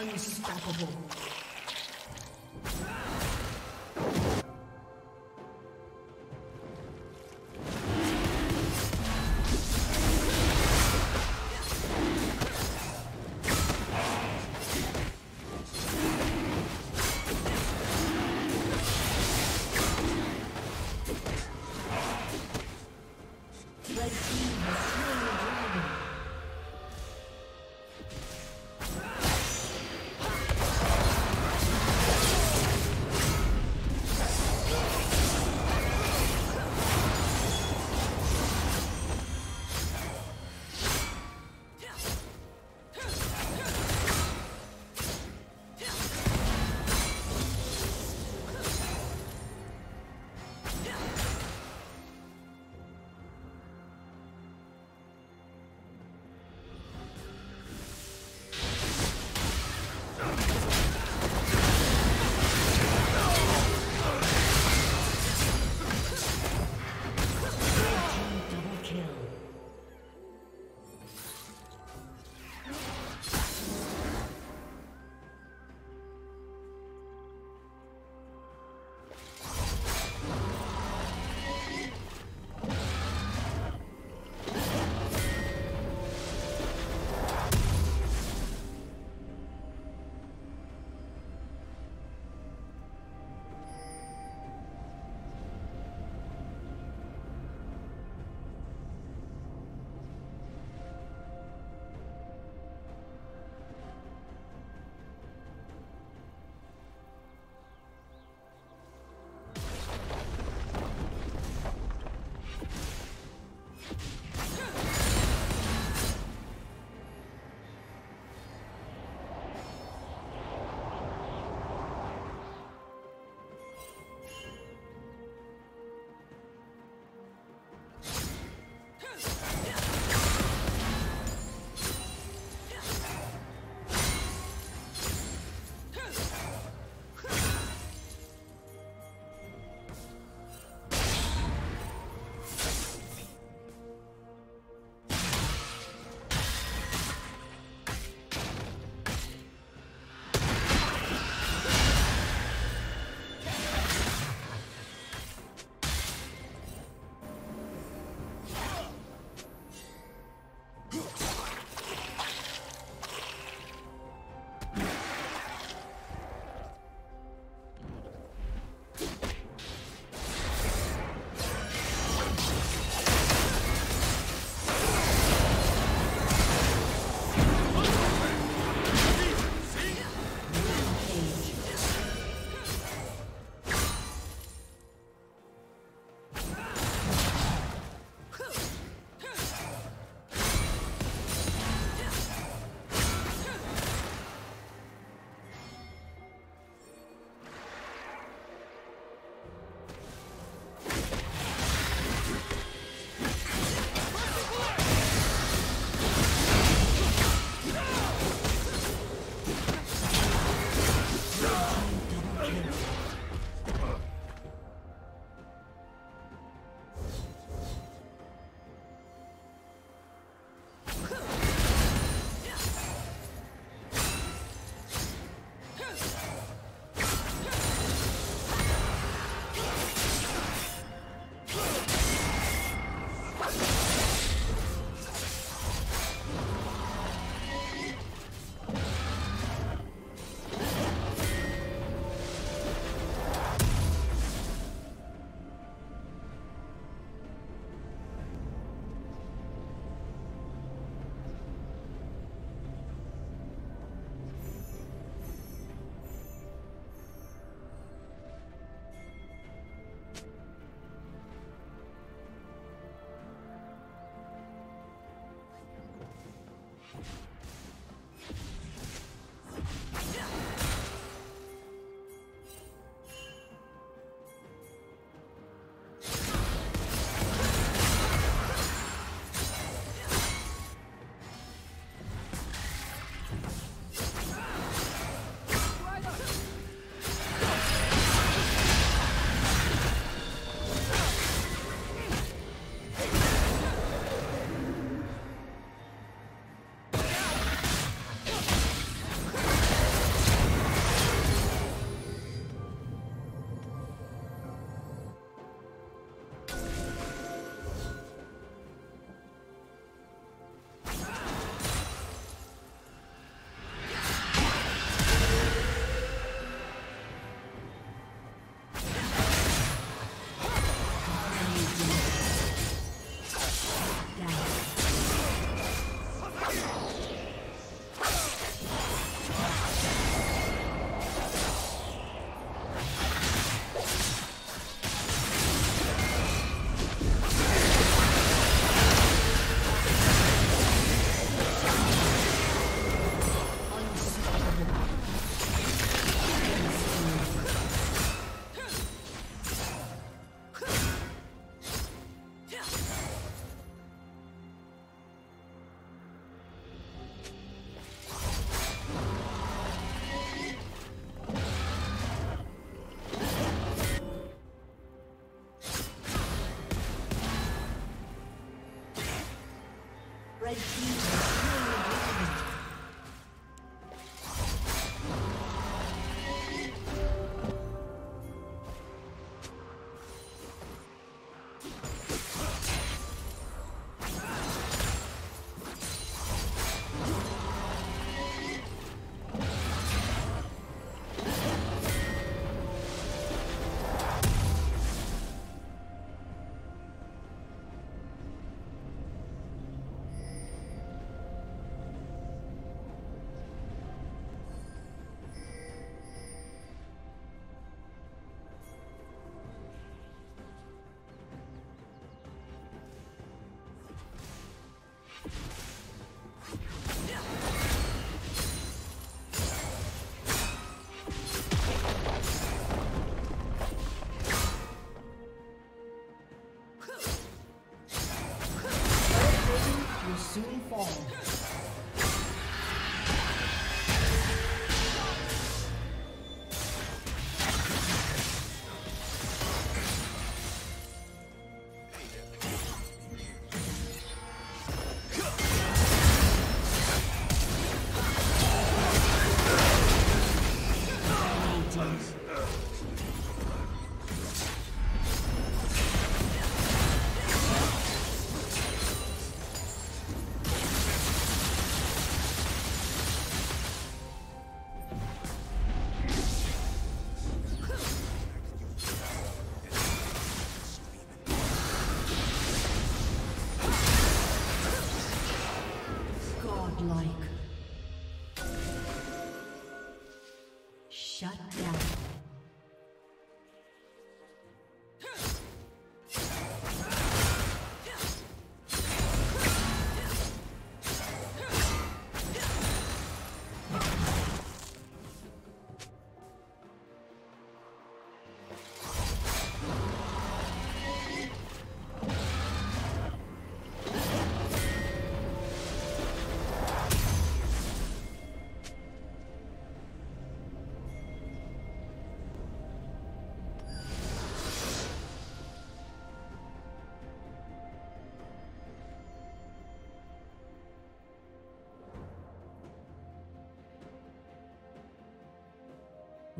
Unstoppable.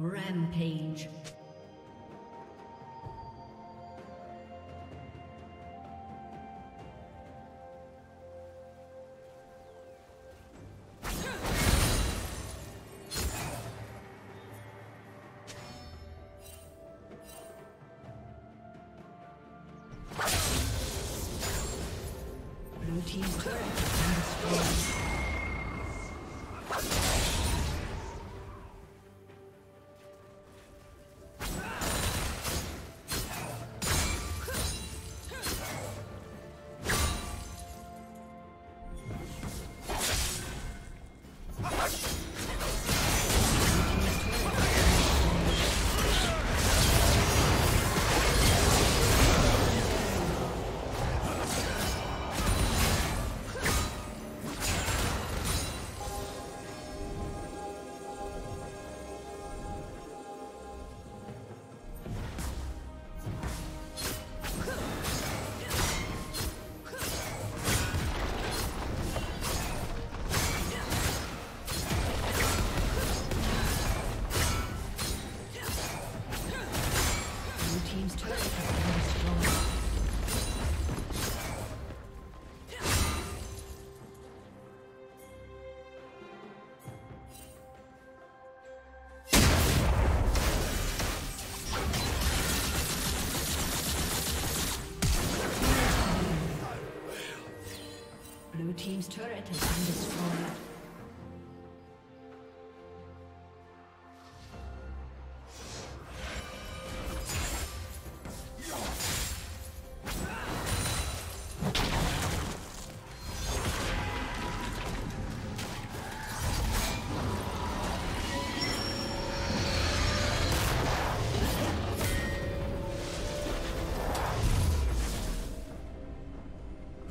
Rampage.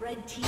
Red team.